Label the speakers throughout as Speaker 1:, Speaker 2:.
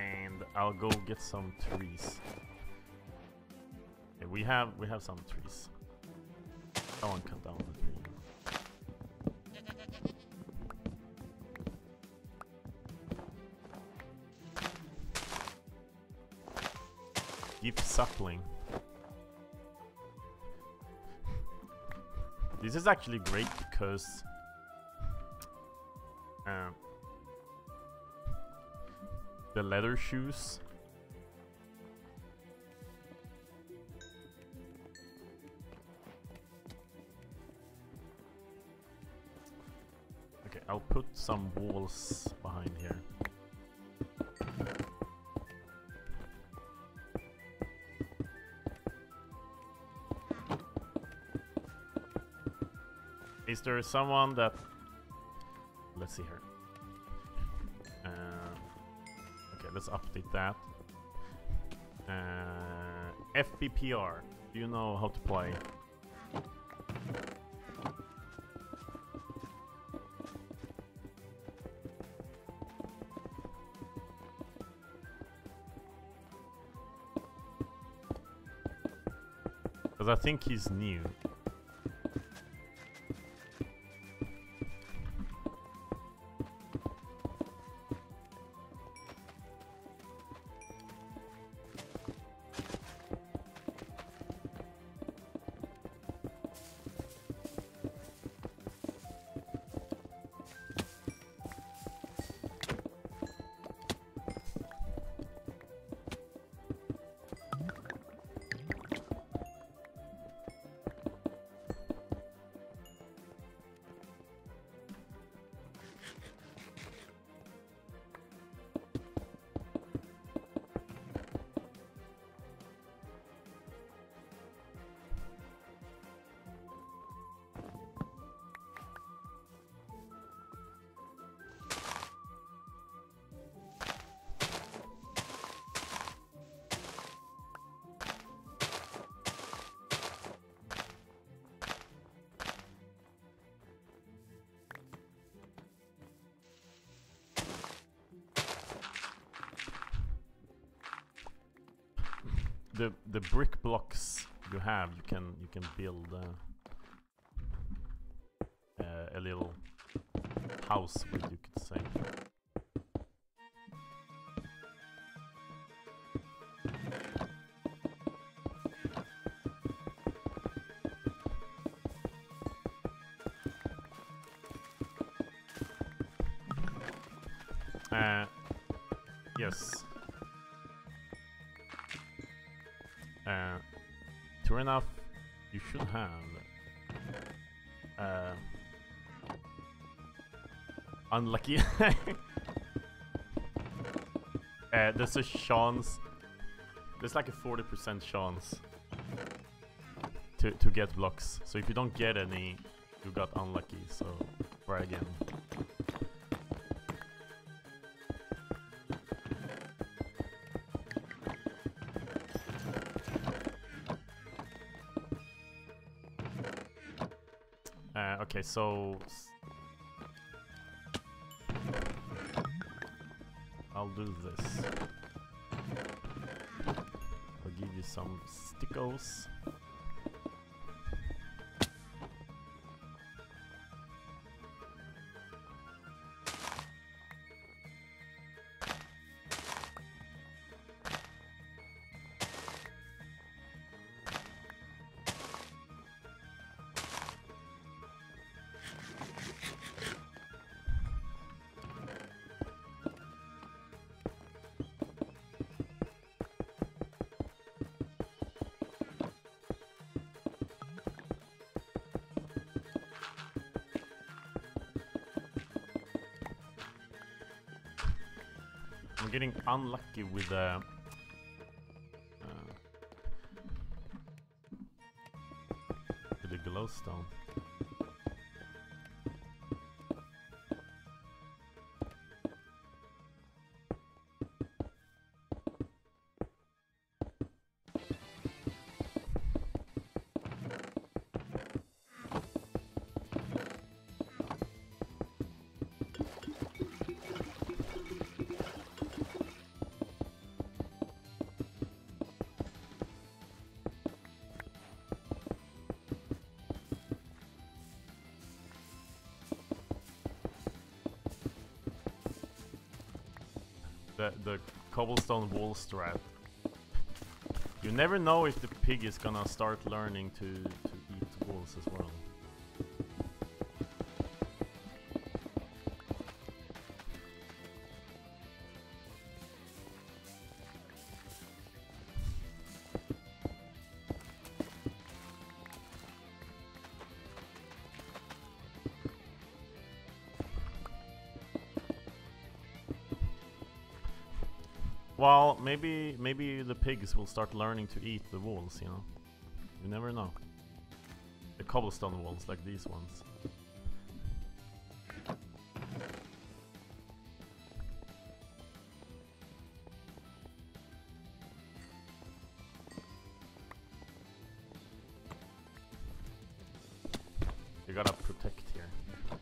Speaker 1: and I'll go get some trees. Okay, we have we have some trees. Someone cut down the tree. Give sapling. This is actually great because the leather shoes Okay, I'll put some walls behind here. Is there someone that... Let's see here. Update that. Uh, FBPR. Do you know how to play? Because I think he's new. The the brick blocks you have, you can you can build uh, uh, a little house with, you Uh, true enough, you should have uh, unlucky. uh, there's a chance. There's like a 40% chance to to get blocks. So if you don't get any, you got unlucky. So try again. Okay, so I'll do this. I'll give you some stickos. I'm getting unlucky with uh, uh, with the glowstone. The cobblestone wall strat. You never know if the pig is gonna start learning to to eat walls as. Well, maybe the pigs will start learning to eat the walls, you know? You never know. The cobblestone walls, like these ones. You gotta protect here.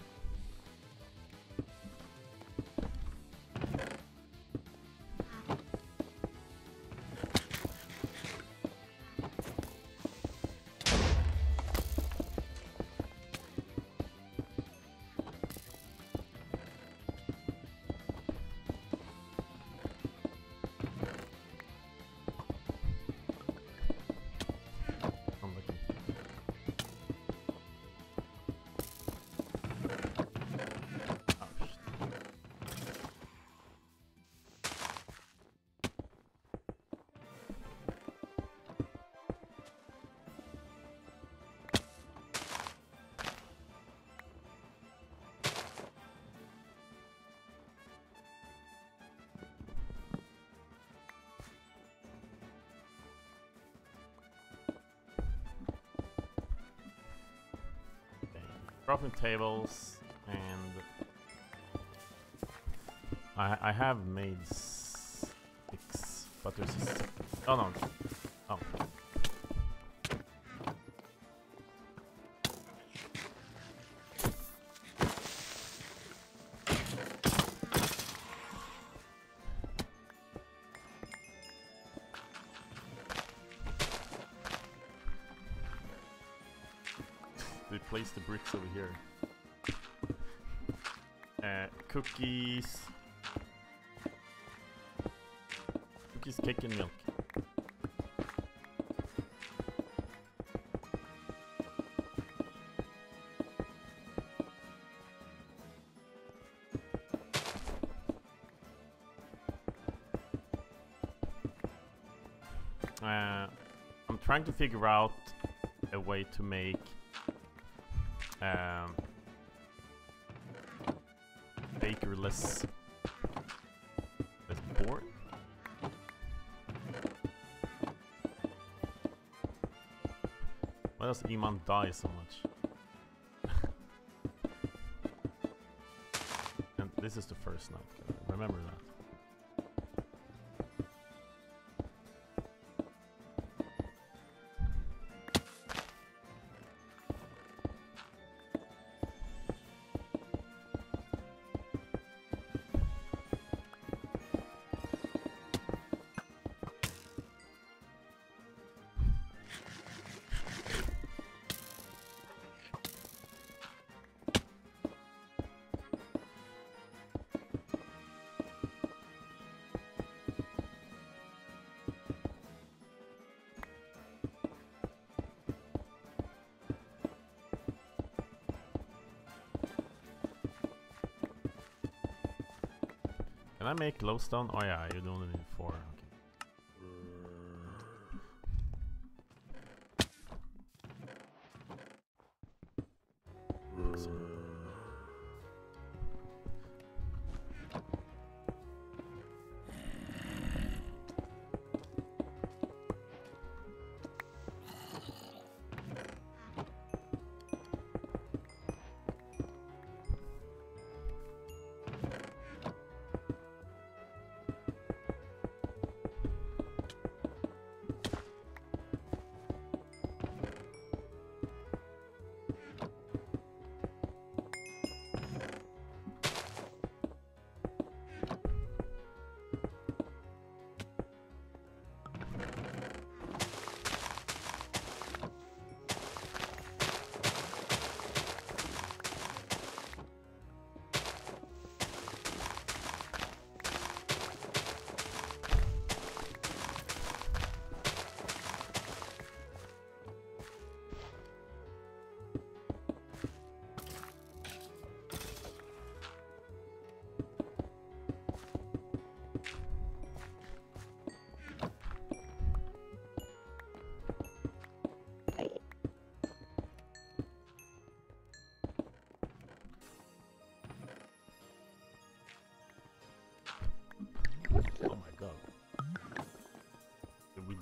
Speaker 1: Dropping tables and I I have made six, but there's a oh no the bricks over here. Uh, cookies. Cookies, cake, and milk. Uh, I'm trying to figure out a way to make um, Baker less less bored. Why does Iman die so much? and this is the first night. Remember that. Can I make glowstone? Oh yeah, you don't need 4.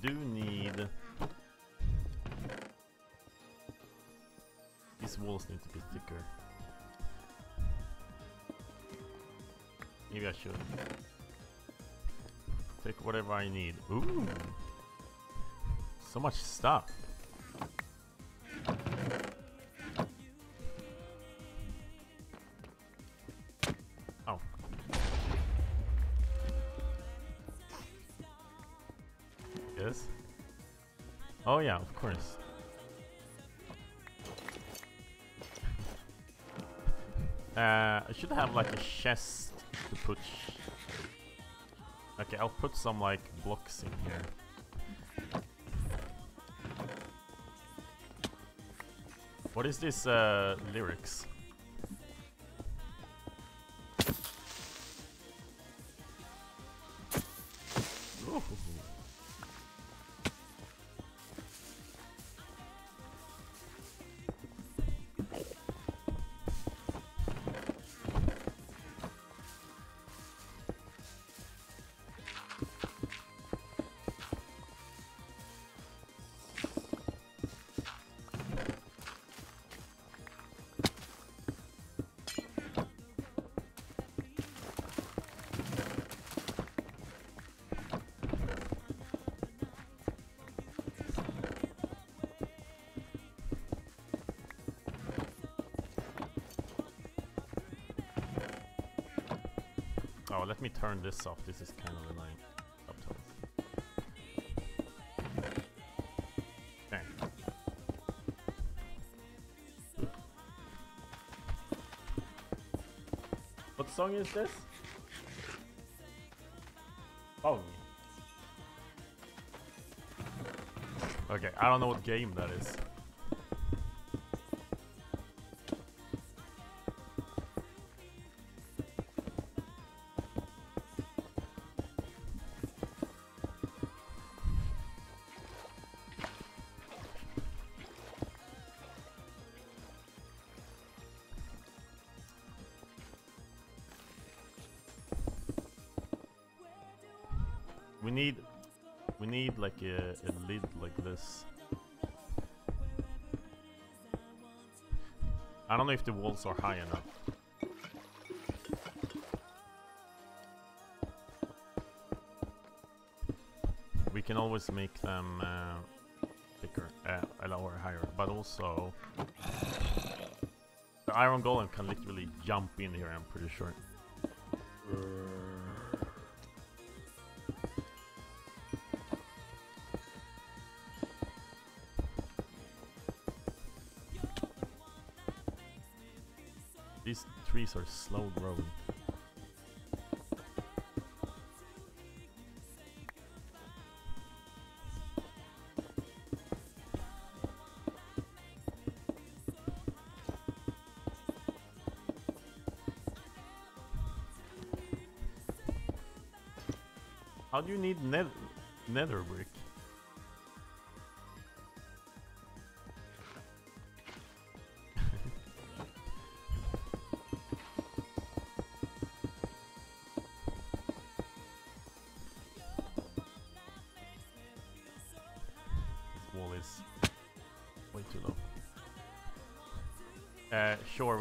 Speaker 1: do need... These walls need to be thicker. Maybe I should. Take whatever I need. Ooh! So much stuff. Course. Uh, I should have like a chest to put. okay, I'll put some like blocks in here. What is this uh, lyrics? Let me turn this off. This is kind of annoying. Okay. What song is this? Oh. Okay, I don't know what game that is. A, lid like this. I don't know if the walls are high enough. We can always make them uh, bigger, uh, or higher, but also the iron golem can literally jump in here. I'm pretty sure. These trees are slow growing. How do you need net nether brick?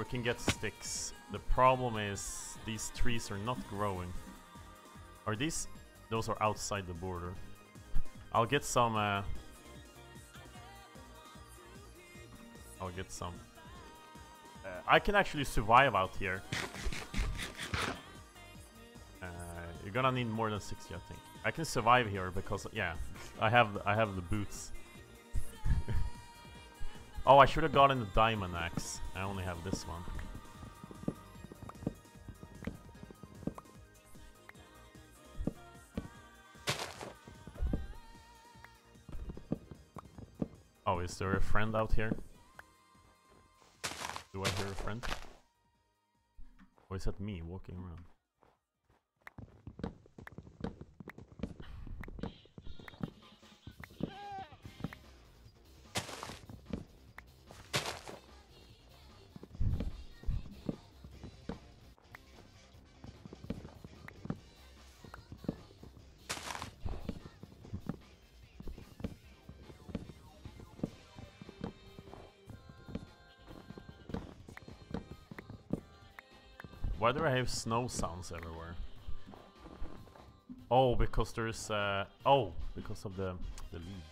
Speaker 1: Can get sticks. The problem is these trees are not growing. Are these? Those are outside the border. I'll get some. Uh, I'll get some. Uh, I can actually survive out here. Uh, you're gonna need more than 60, I think. I can survive here because, yeah, I have I have the boots. oh, I should have gotten the diamond axe. I only have this one. Oh, is there a friend out here? Do I hear a friend? Or is that me walking around? Why do I have snow sounds everywhere? Oh, because there's uh oh, because of the the lead.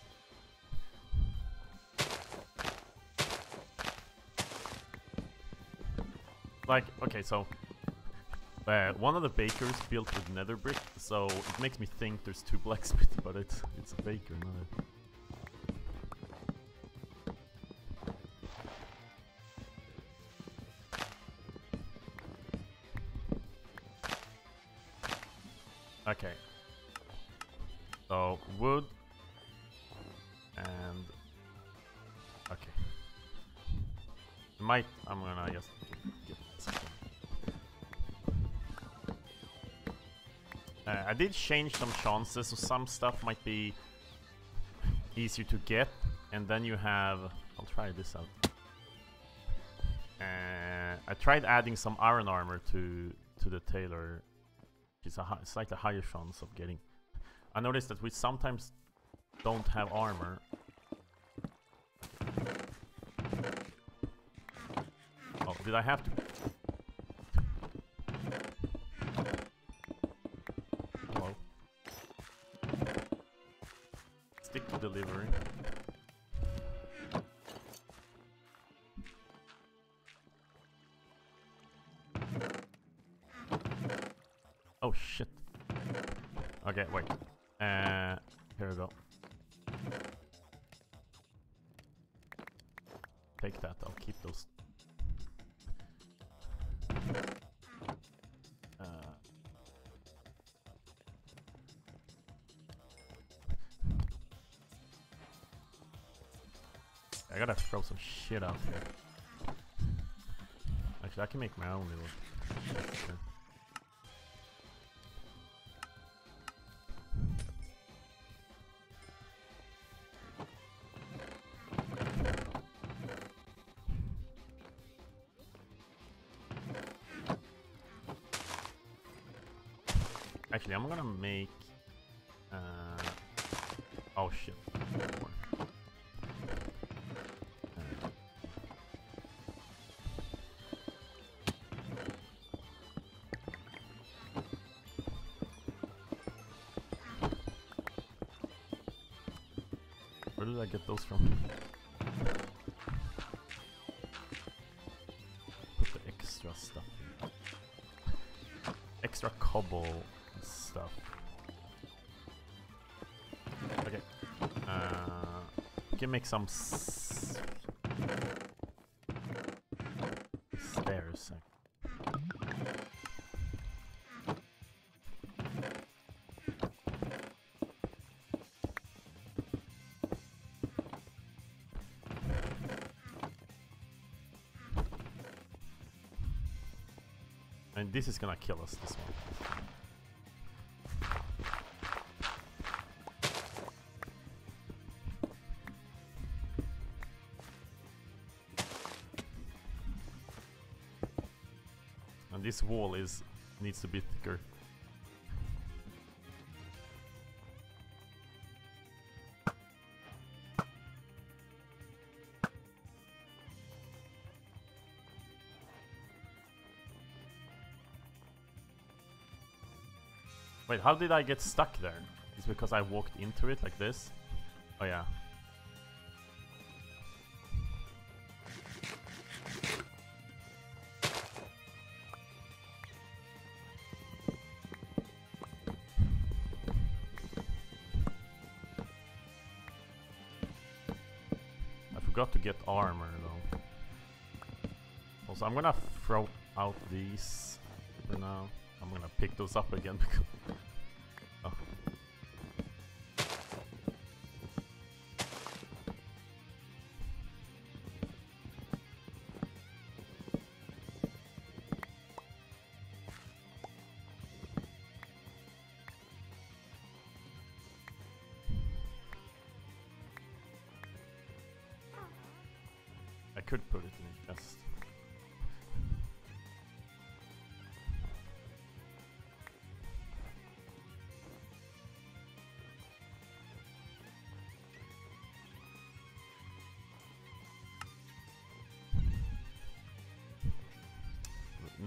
Speaker 1: Like, okay, so uh, one of the bakers built with nether brick, so it makes me think there's two blacksmiths, but it's it's a baker, not a Okay. So wood and okay. Might I'm gonna just a second. Uh, I did change some chances, so some stuff might be easier to get, and then you have. I'll try this out. Uh, I tried adding some iron armor to to the tailor it's a hi slightly higher chance of getting. I noticed that we sometimes don't have armor. Oh, did I have to? Hello. Stick to delivery. Okay, wait. Uh, here we go. Take that, I'll keep those. Uh, I gotta throw some shit out here. Actually, I can make my own little... Actually, I'm gonna make... Uh, oh shit. Where did I get those from? Put the extra stuff in. Extra cobble can make some stairs. And this is gonna kill us, this one. This wall is needs to be thicker. Wait, how did I get stuck there? It's because I walked into it like this? Oh yeah. Forgot to get armor though. Also, I'm gonna throw out these for now. I'm gonna pick those up again because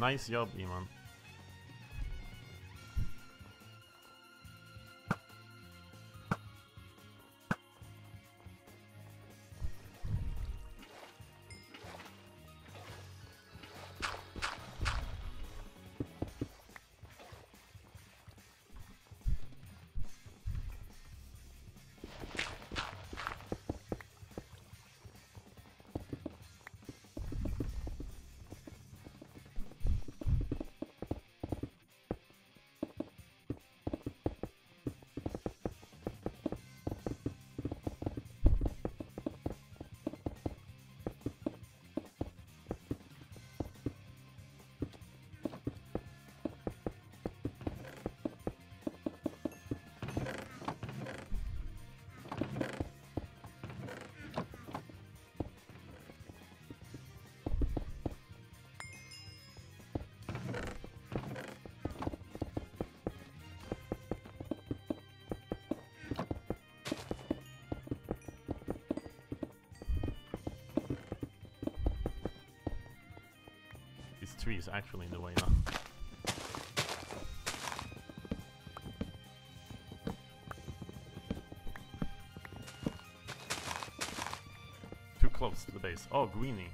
Speaker 1: nice job, Iman. Tree is actually in the way now. Too close to the base. Oh, greenie.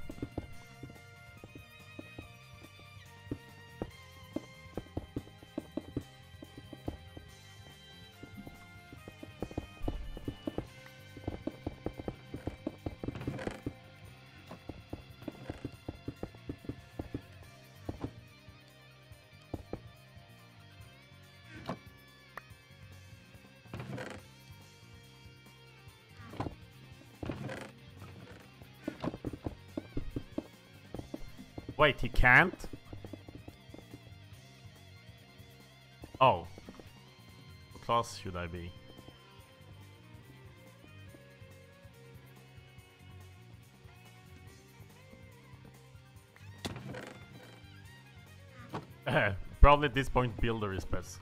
Speaker 1: Wait, he can't? Oh. What class should I be? Probably at this point builder is best.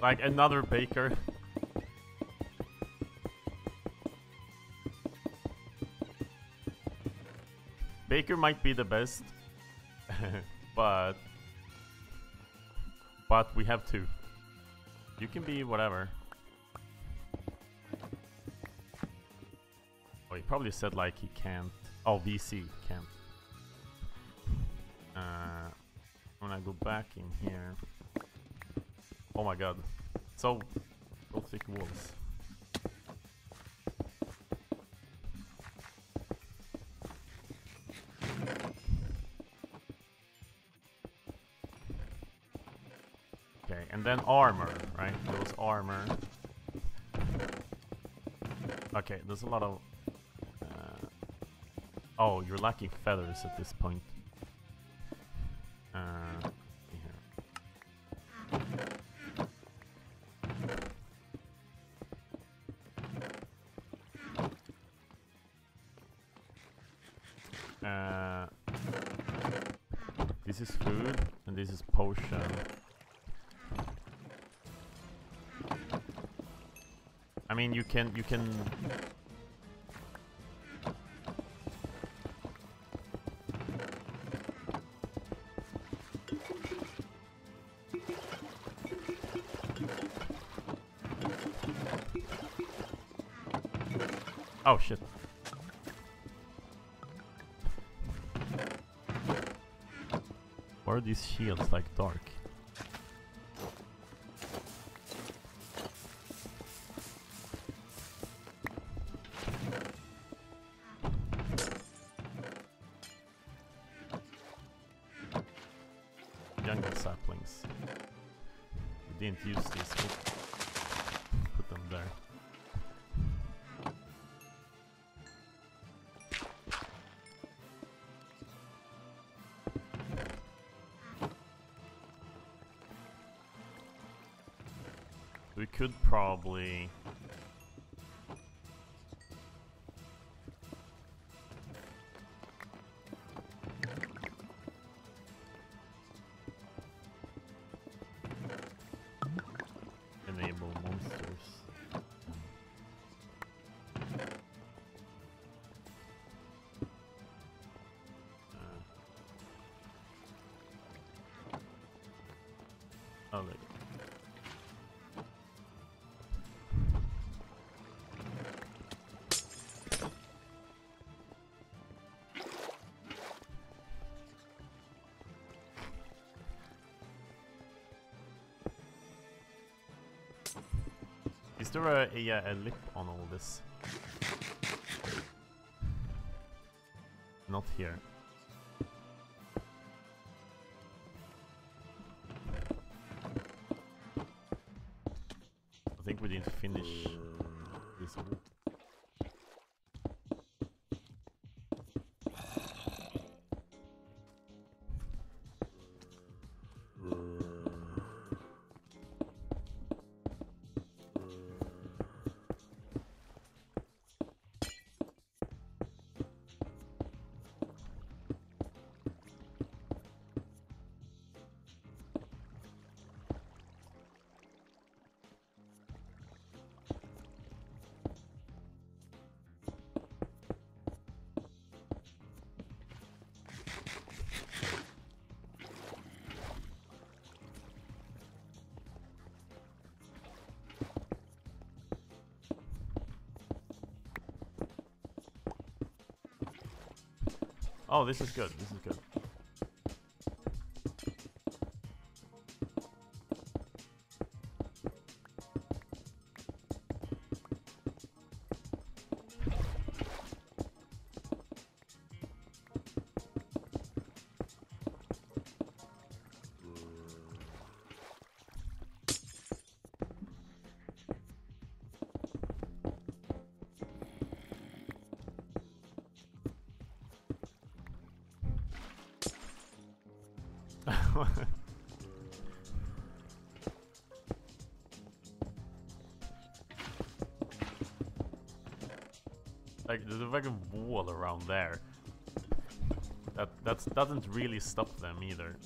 Speaker 1: Like another baker. Baker might be the best, but but we have two. You can be whatever. Oh, he probably said like he can't. Oh, VC can't. Uh, when I go back in here. Oh my god. So, so thick walls. Then armor, right? Those armor. Okay, there's a lot of... Uh, oh, you're lacking feathers at this point. Mean, you can you can. Oh shit. Why are these shields like dark? Probably... Is there a, a, a lip on all this? Not here. Oh, this is good. This is good. like there's a fucking wall around there. That that doesn't really stop them either.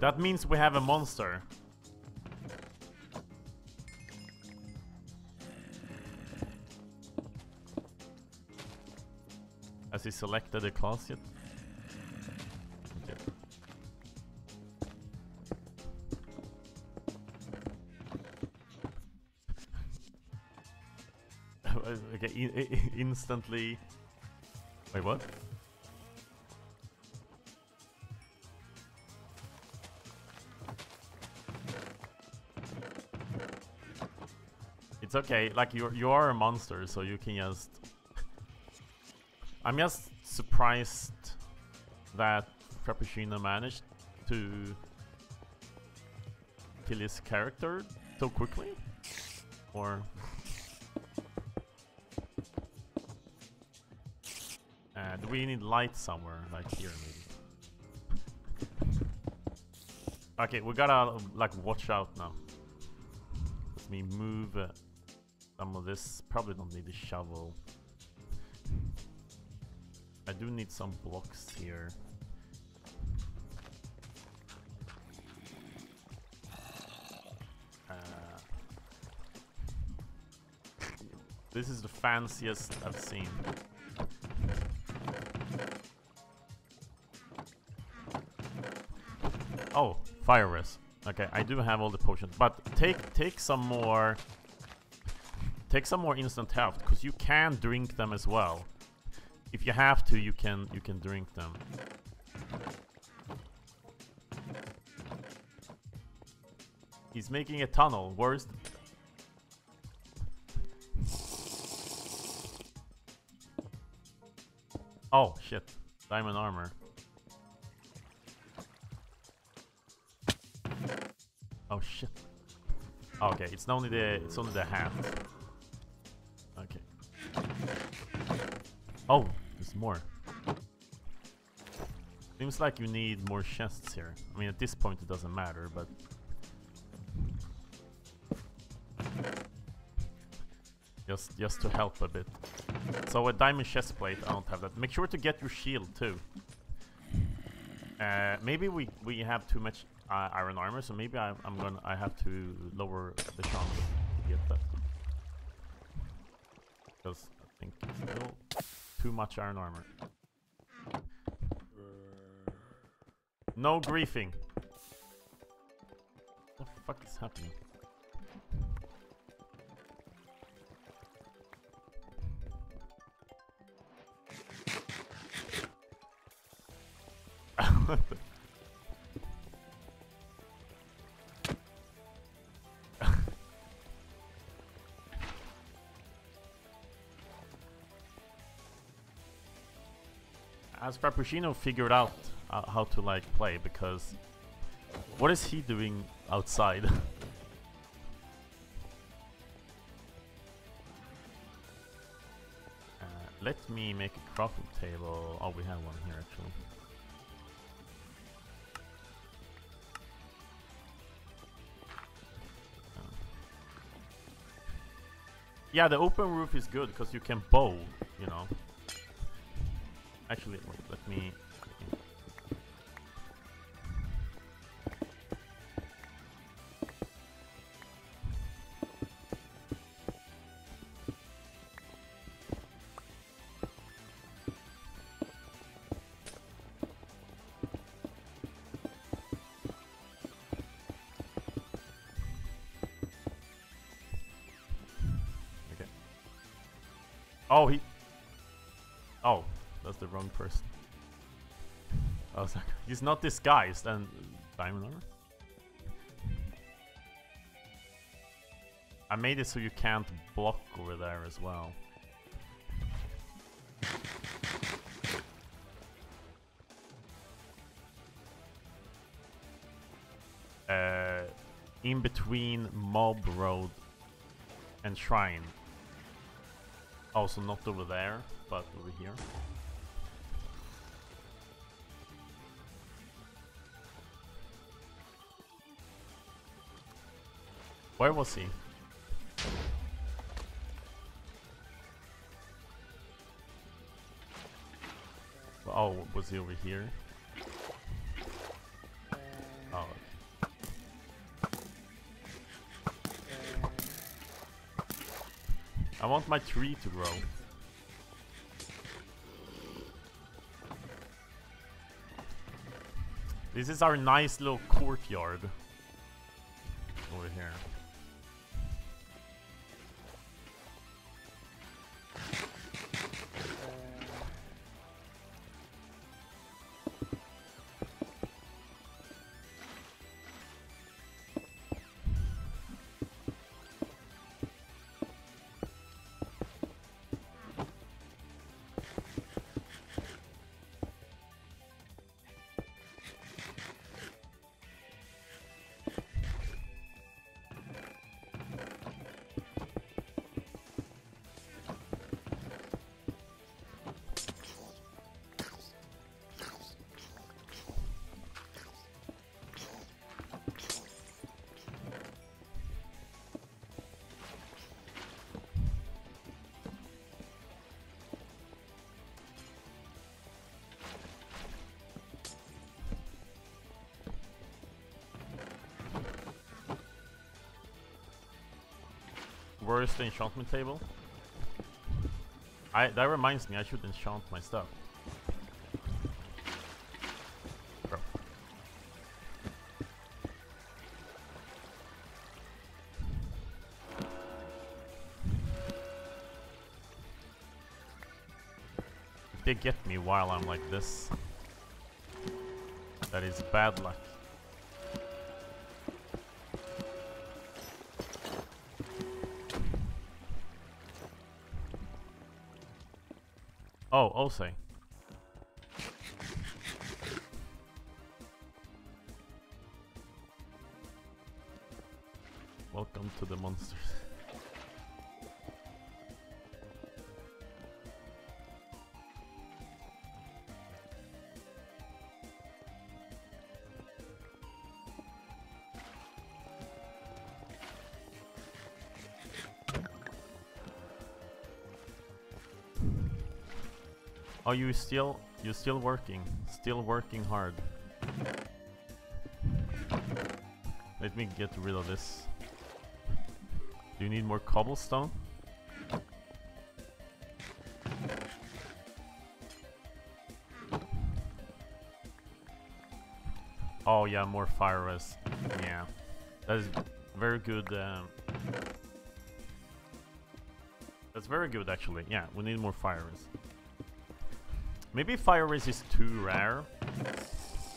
Speaker 1: That means we have a monster. Has he selected a class yet? Okay. okay, instantly... Wait, what? It's okay, like you you are a monster, so you can just I'm just surprised that Frappuccino managed to kill his character so quickly. Or... Uh, do we need light somewhere? Like here maybe? Okay, we gotta like watch out now. Let me move uh, some of this. Probably don't need a shovel. I do need some blocks here. Uh, this is the fanciest I've seen. Oh, fire res. Okay, I do have all the potions, but take take some more. Take some more instant health, because you can drink them as well. If you have to, you can you can drink them. He's making a tunnel. Where's Oh shit. Diamond armor. Oh shit. Okay, it's only the it's only the hat. Oh, there's more. Seems like you need more chests here. I mean, at this point it doesn't matter, but... Just, just to help a bit. So a diamond chest plate, I don't have that. Make sure to get your shield too. Uh, maybe we we have too much uh, iron armor, so maybe I, I'm gonna I have to lower the chance to get that. Because I think it's still too much iron armor. No griefing. What the fuck is happening? Has Frappuccino figured out uh, how to like play? Because what is he doing outside? uh, let me make a crafting table. Oh, we have one here actually. Uh. Yeah, the open roof is good because you can bow, you know. Actually, let me. Oh, he. Oh, that's the wrong person. Was like, he's not disguised and diamond armor. I made it so you can't block over there as well. Uh, in between Mob Road and Shrine. Also not over there, but over here. Where was he? Oh, was he over here? Oh. I want my tree to grow. This is our nice little courtyard over here. Where is the enchantment table? I that reminds me, I should enchant my stuff. Bro. They get me while I'm like this, that is bad luck. Oh, also. Welcome to the monsters. Are you still, you're still working. Still working hard. Let me get rid of this. Do you need more cobblestone? Oh yeah, more fire res. Yeah. That is very good. Um, that's very good actually. Yeah, we need more fire res. Maybe fire res is too rare.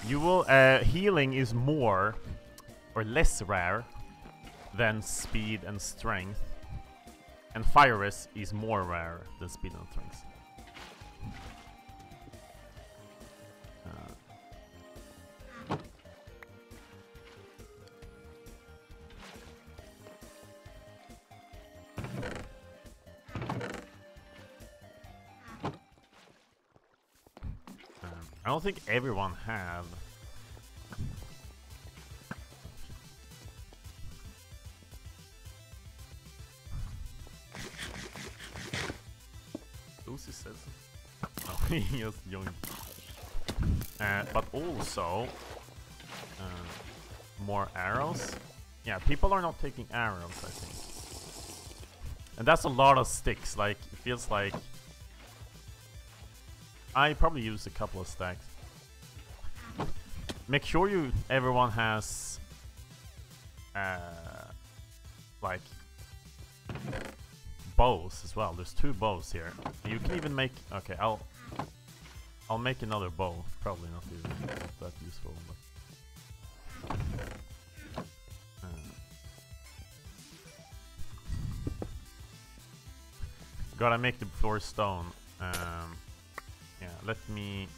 Speaker 1: You will uh, healing is more or less rare than speed and strength, and fire res is more rare than speed and strength. I don't think everyone have. Lucy says. Oh, he just joined. Uh, but also, uh, more arrows. Yeah, people are not taking arrows, I think. And that's a lot of sticks, like, it feels like I probably use a couple of stacks. Make sure you everyone has uh, like bows as well. There's two bows here. You can even make okay. I'll I'll make another bow. Probably not even that useful, but. Uh, gotta make the floor stone. Let me...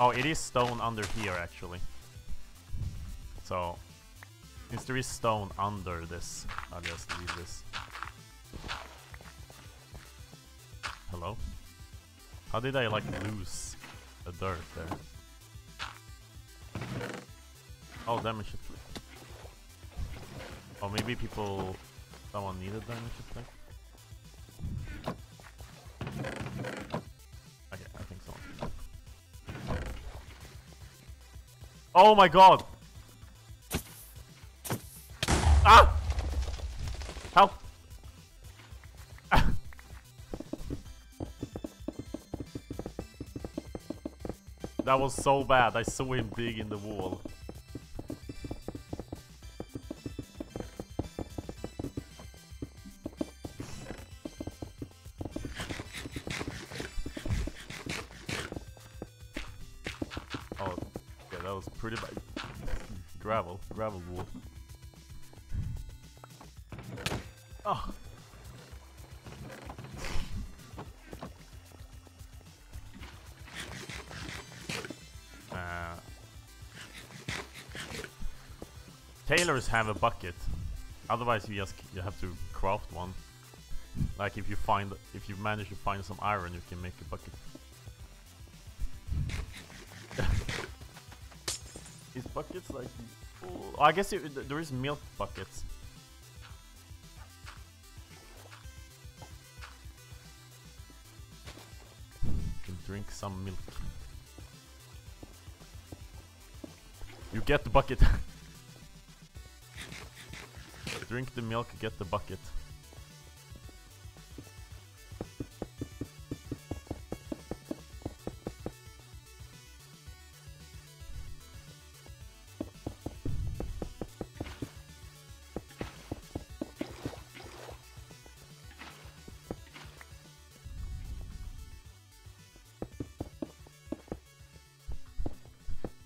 Speaker 1: Oh, it is stone under here, actually. So, since there is stone under this, I'll just leave this. Hello? How did I, like, lose the dirt there? Oh, damage effect. Oh, maybe people... Someone needed damage? Oh my god! Ah! Help! that was so bad, I saw him dig in the wall. Tailors have a bucket. Otherwise, you just you have to craft one. Like if you find if you manage to find some iron, you can make a bucket. Is buckets like Oh, I guess it, there is milk buckets. You can drink some milk. You get the bucket. drink the milk, get the bucket.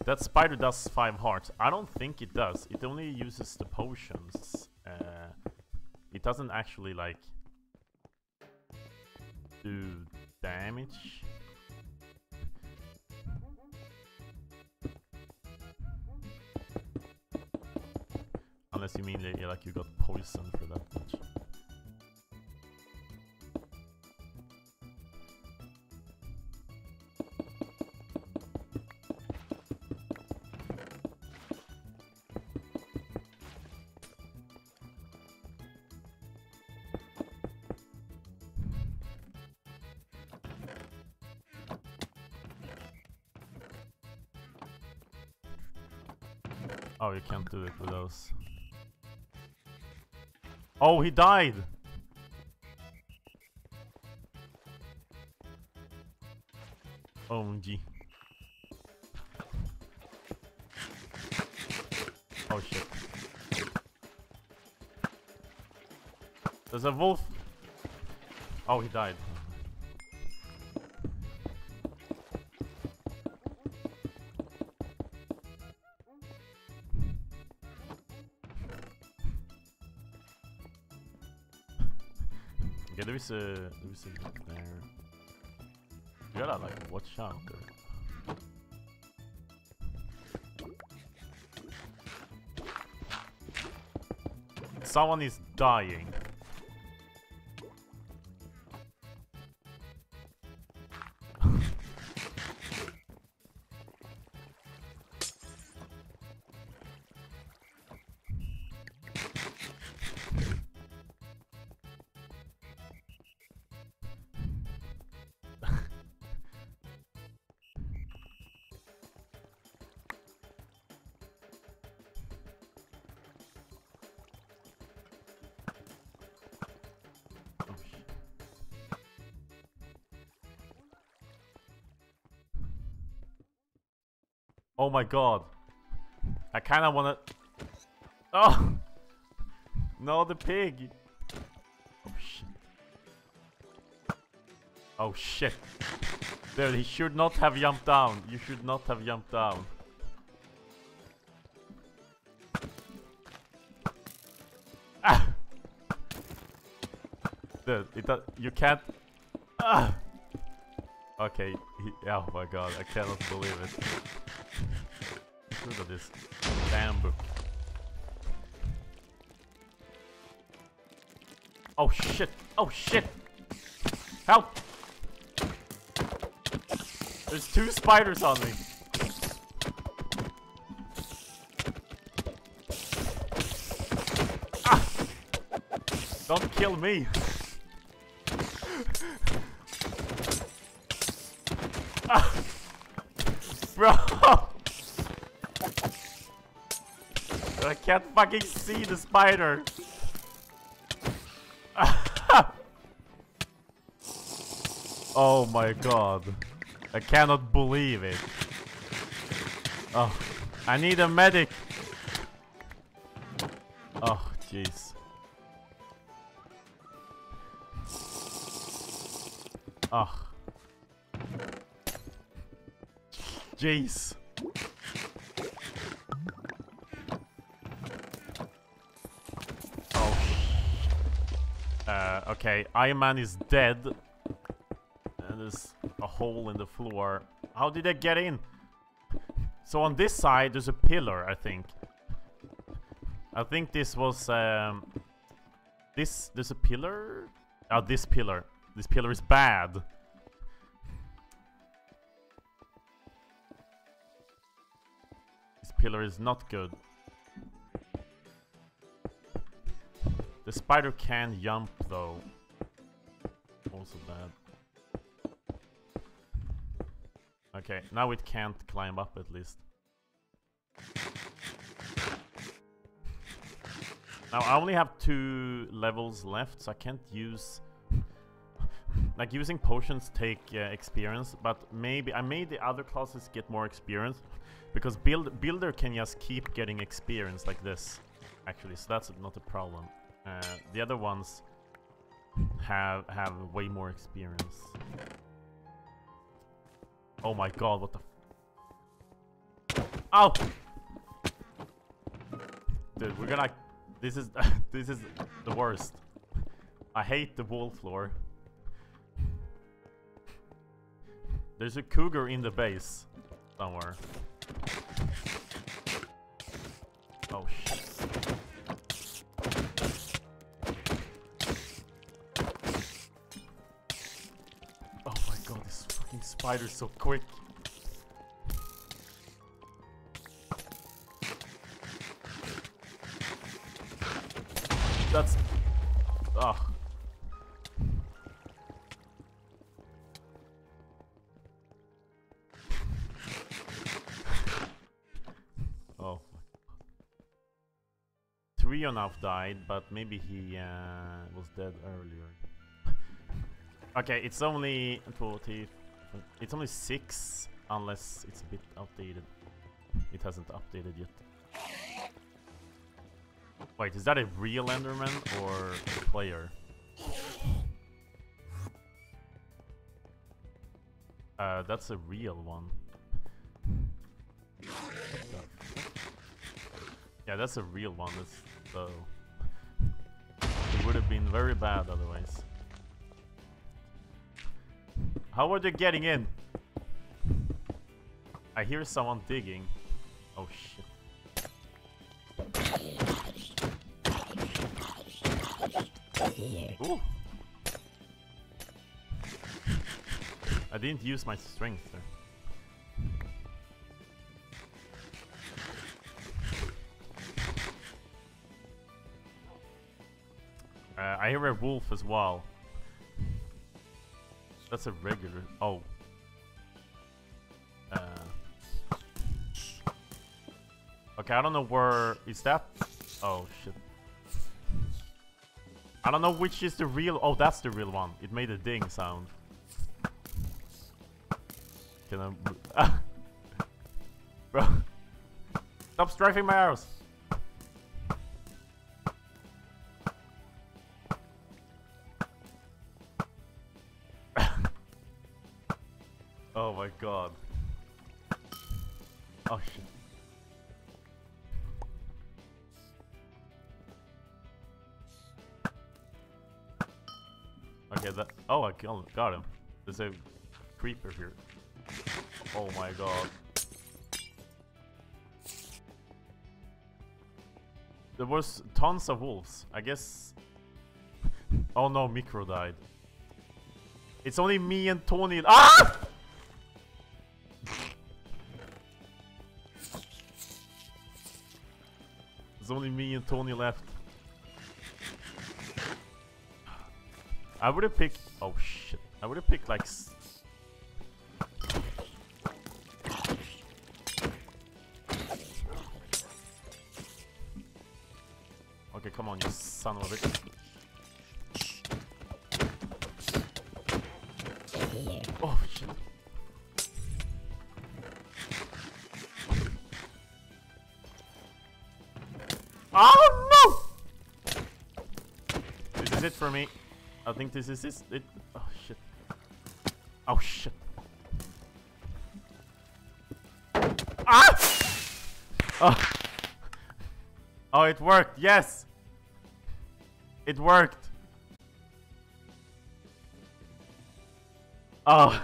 Speaker 1: That spider does 5 hearts. I don't think it does. It only uses the potions. It doesn't actually, like, do damage. Unless you mean like you got poison for that do it with those. Oh, he died! OMG. Oh shit. There's a wolf. Oh, he died. Okay, there is a there is a look there. You gotta like watch out. Someone is dying. Oh my god. I kinda wanna... Oh! No, the pig! Oh shit. Oh shit. Dude, he should not have jumped down. You should not have jumped down. Ah! Dude, it do- you can't... Ah! Okay, he, oh my god, I cannot believe it. Look at this damn. Oh shit! Oh shit! Help! There's two spiders on me. Ah! Don't kill me. Can't fucking see the spider. oh my god. I cannot believe it. Oh, I need a medic. Oh, jeez. Oh. Jeez. Okay, Iron Man is dead. And there's a hole in the floor. How did they get in? So on this side, there's a pillar, I think. I think this was, um... This, there's a pillar? Oh, this pillar. This pillar is bad. This pillar is not good. The spider can jump though. Also bad. Okay, now it can't climb up at least. Now I only have two levels left, so I can't use... like using potions take uh, experience, but maybe I made the other classes get more experience because build builder can just keep getting experience like this. Actually, so that's not a problem. Uh, the other ones have have way more experience. Oh my god, what the f- Ow! Dude, we're gonna... This is... this is the worst. I hate the wall floor. There's a cougar in the base. Somewhere. Spider's so quick. That's... Ugh. Oh. Rionov died, but maybe he uh, was dead earlier. okay, it's only 40. It's only six, unless it's a bit outdated. It hasn't updated yet. Wait, is that a real Enderman or a player? Uh, that's a real one. Yeah, that's a real one. That's so. It would have been very bad otherwise. How are they getting in? I hear someone digging. Oh shit. Ooh. I didn't use my strength there. Uh, I hear a wolf as well. That's a regular. Oh. Uh. Okay, I don't know where is that. Oh shit. I don't know which is the real. Oh, that's the real one. It made a ding sound. Can I? Bro, stop strafing my arrows. Oh my god. Oh shit. Okay, that. Oh, I killed, him. got him. There's a creeper here. Oh my god. There was tons of wolves. I guess. Oh no, Micro died. It's only me and Tony. Ah! Only me and Tony left. I would have picked. Oh shit! I would have picked like. Okay, come on, you son of a bitch. Think this is this. It. Oh shit. Oh shit. Ah! Oh. Oh, it worked. Yes. It worked. Oh.